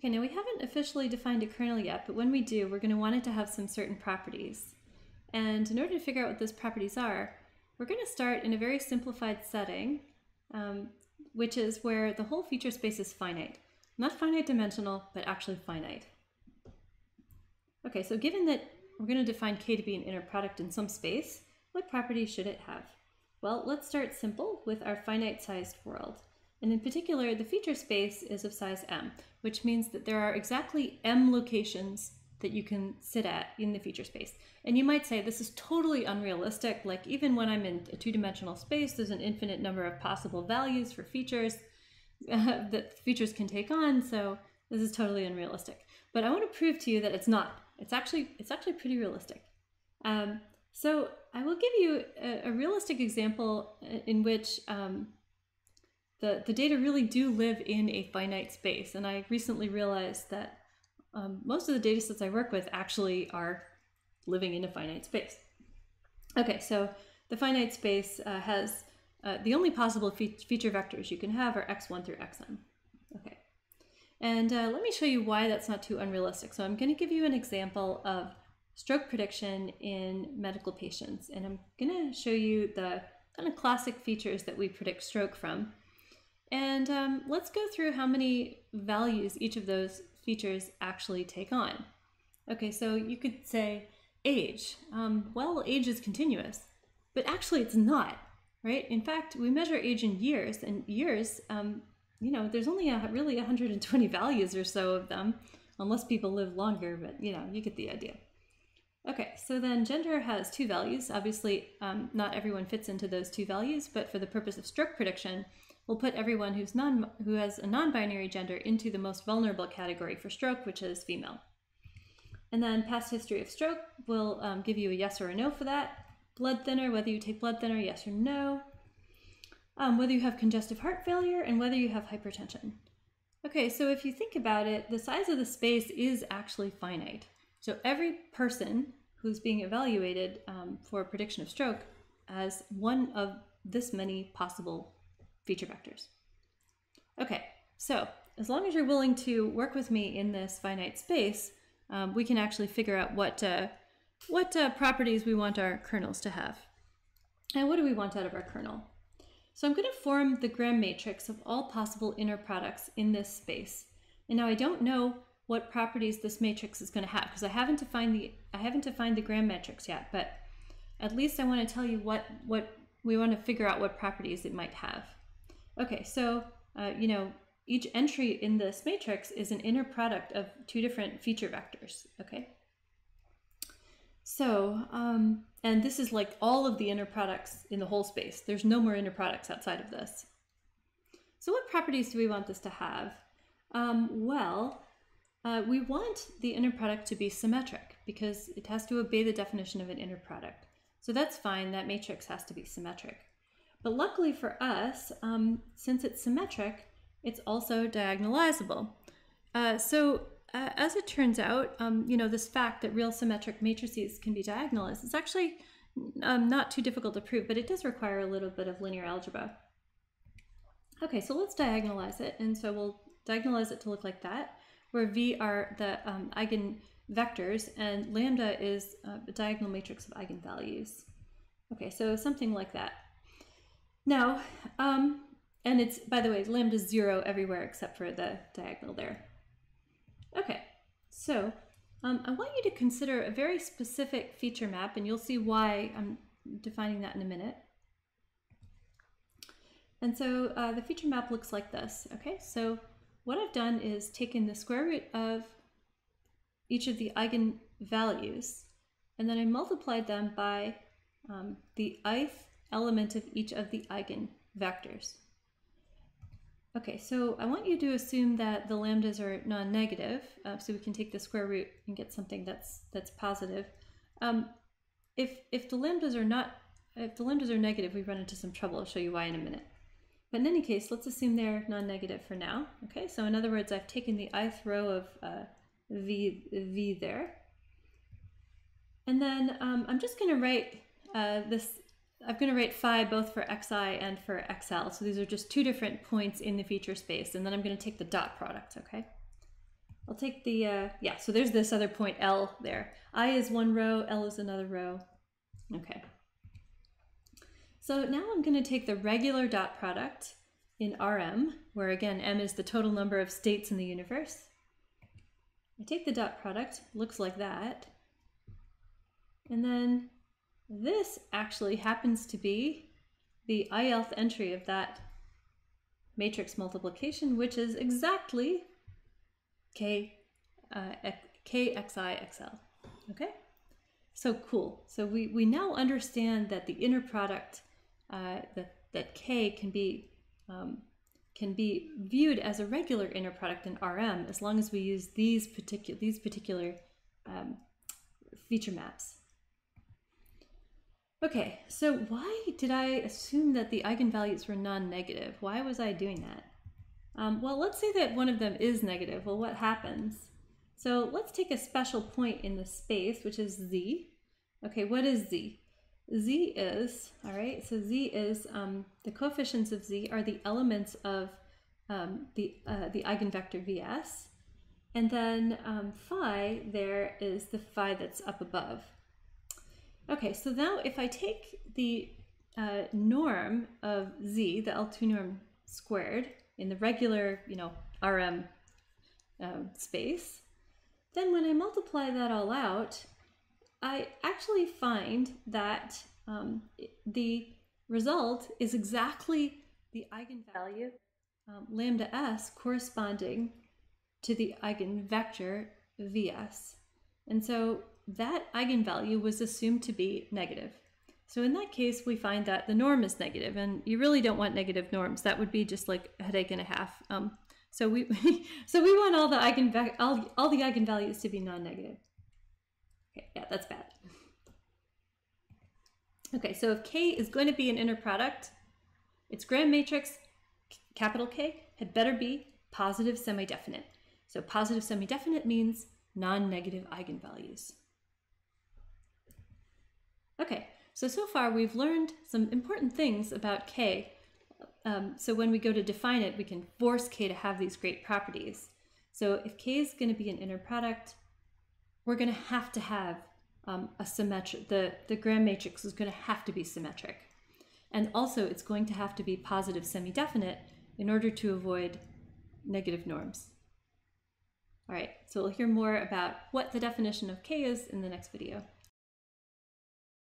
Okay, now we haven't officially defined a kernel yet, but when we do, we're going to want it to have some certain properties. And in order to figure out what those properties are, we're going to start in a very simplified setting, um, which is where the whole feature space is finite. Not finite dimensional, but actually finite. Okay, so given that we're going to define K to be an inner product in some space, what properties should it have? Well, let's start simple with our finite sized world. And in particular, the feature space is of size m, which means that there are exactly m locations that you can sit at in the feature space. And you might say this is totally unrealistic. Like even when I'm in a two-dimensional space, there's an infinite number of possible values for features uh, that features can take on. So this is totally unrealistic. But I want to prove to you that it's not. It's actually it's actually pretty realistic. Um, so I will give you a, a realistic example in which um, the, the data really do live in a finite space. And I recently realized that um, most of the data sets I work with actually are living in a finite space. Okay, so the finite space uh, has uh, the only possible fe feature vectors you can have are x1 through xn. Okay, and uh, let me show you why that's not too unrealistic. So I'm going to give you an example of stroke prediction in medical patients, and I'm going to show you the kind of classic features that we predict stroke from. And um, let's go through how many values each of those features actually take on. Okay, so you could say age. Um, well, age is continuous, but actually it's not, right? In fact, we measure age in years, and years, um, you know, there's only a, really 120 values or so of them, unless people live longer, but you know, you get the idea. Okay, so then gender has two values. Obviously, um, not everyone fits into those two values, but for the purpose of stroke prediction, we'll put everyone who's non who has a non-binary gender into the most vulnerable category for stroke, which is female. And then past history of stroke will um, give you a yes or a no for that. Blood thinner, whether you take blood thinner, yes or no. Um, whether you have congestive heart failure, and whether you have hypertension. Okay, so if you think about it, the size of the space is actually finite. So every person who's being evaluated um, for prediction of stroke has one of this many possible feature vectors. Okay, so as long as you're willing to work with me in this finite space, um, we can actually figure out what, uh, what uh, properties we want our kernels to have. And what do we want out of our kernel? So I'm going to form the Gram matrix of all possible inner products in this space. And now I don't know what properties this matrix is going to have because I haven't defined the I haven't defined the Gram matrix yet, but at least I want to tell you what what we want to figure out what properties it might have. Okay, so uh, you know each entry in this matrix is an inner product of two different feature vectors. Okay. So, um, and this is like all of the inner products in the whole space. There's no more inner products outside of this. So what properties do we want this to have? Um, well, uh, we want the inner product to be symmetric because it has to obey the definition of an inner product. So that's fine, that matrix has to be symmetric. But luckily for us, um, since it's symmetric, it's also diagonalizable. Uh, so uh, as it turns out, um, you know, this fact that real symmetric matrices can be diagonalized is actually um, not too difficult to prove, but it does require a little bit of linear algebra. Okay, so let's diagonalize it. And so we'll diagonalize it to look like that, where V are the um, eigenvectors and lambda is uh, a diagonal matrix of eigenvalues. Okay, so something like that. Now, um, and it's, by the way, lambda is zero everywhere except for the diagonal there. Okay, so um, I want you to consider a very specific feature map, and you'll see why I'm defining that in a minute. And so uh, the feature map looks like this. Okay, so what I've done is taken the square root of each of the eigenvalues, and then I multiplied them by um, the ith element of each of the eigenvectors. Okay, so I want you to assume that the lambdas are non-negative, uh, so we can take the square root and get something that's that's positive. Um, if if the lambdas are not if the lambdas are negative, we run into some trouble. I'll show you why in a minute. But in any case, let's assume they're non-negative for now. Okay, so in other words, I've taken the ith row of uh, v v there, and then um, I'm just going to write uh, this I'm going to write phi both for xi and for xl. So these are just two different points in the feature space. And then I'm going to take the dot product, okay? I'll take the, uh, yeah, so there's this other point L there. I is one row, L is another row. Okay. So now I'm going to take the regular dot product in Rm, where again, m is the total number of states in the universe. I take the dot product, looks like that. And then this actually happens to be the ith entry of that matrix multiplication, which is exactly k, uh, kxi Okay? So cool. So we, we now understand that the inner product, uh, that, that k can be um, can be viewed as a regular inner product in RM as long as we use these particular these particular um, feature maps. Okay, so why did I assume that the eigenvalues were non-negative? Why was I doing that? Um, well, let's say that one of them is negative. Well, what happens? So let's take a special point in the space, which is z. Okay, what is z? z is, all right, so z is, um, the coefficients of z are the elements of um, the, uh, the eigenvector vs. And then um, phi there is the phi that's up above. Okay, so now if I take the uh, norm of z, the L2 norm squared, in the regular, you know, RM um, space, then when I multiply that all out, I actually find that um, the result is exactly the eigenvalue um, lambda s corresponding to the eigenvector vs. And so that eigenvalue was assumed to be negative. So in that case, we find that the norm is negative, and you really don't want negative norms. That would be just like a headache and a half. Um, so we so we want all the eigen all, all the eigenvalues to be non-negative. Okay, yeah, that's bad. Okay, so if K is going to be an inner product, its Gram matrix, capital K, had better be positive semi-definite. So positive semi-definite means non-negative eigenvalues. Okay, so so far we've learned some important things about K. Um, so when we go to define it, we can force K to have these great properties. So if K is going to be an inner product, we're going to have to have um, a symmetric, the, the Gram matrix is going to have to be symmetric. And also it's going to have to be positive semi-definite in order to avoid negative norms. All right, so we'll hear more about what the definition of K is in the next video.